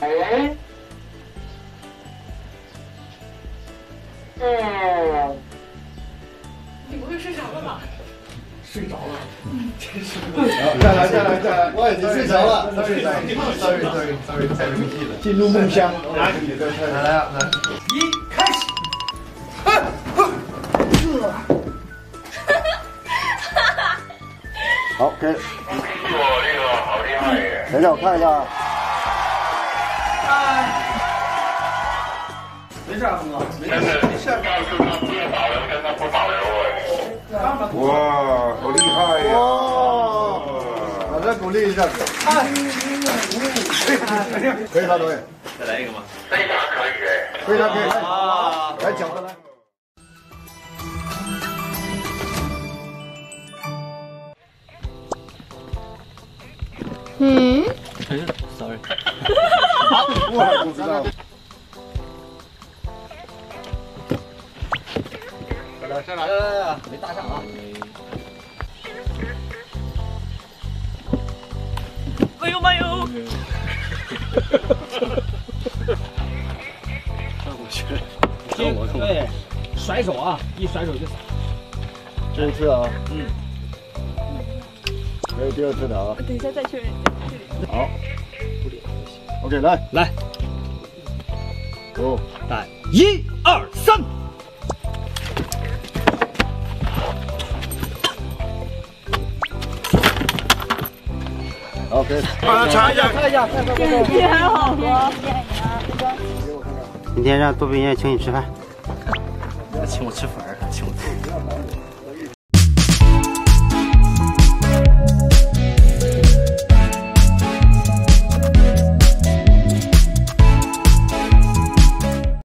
哎对你不会睡着了吧？睡着了。真再来再来再来。我已经睡着了。Sorry sorry sorry sorry 进入梦乡。来来来一开始哎哎哈哈哈哈好跟我这个好厉害耶。等一下我看一下没事啊，峰哥，没真的，你下次他不是打人，跟他不打人哦。哇，好厉害呀！哦，好，再鼓励一下。可以，大导演。再来一个吗？非常可以哎。非常可以。啊，来，讲的来。嗯，sorry。我还不知道。来来来来来，没搭上啊。哎呦妈呦！对，甩手啊，一甩手就。这一次啊。嗯。没有第二次的啊。等一下再确认。好。OK，来来，哦，来，一二三。OK。尝一下，看一下，看看看看。这很好喝。今天让杜冰燕请你吃饭。请我吃粉儿，请我吃。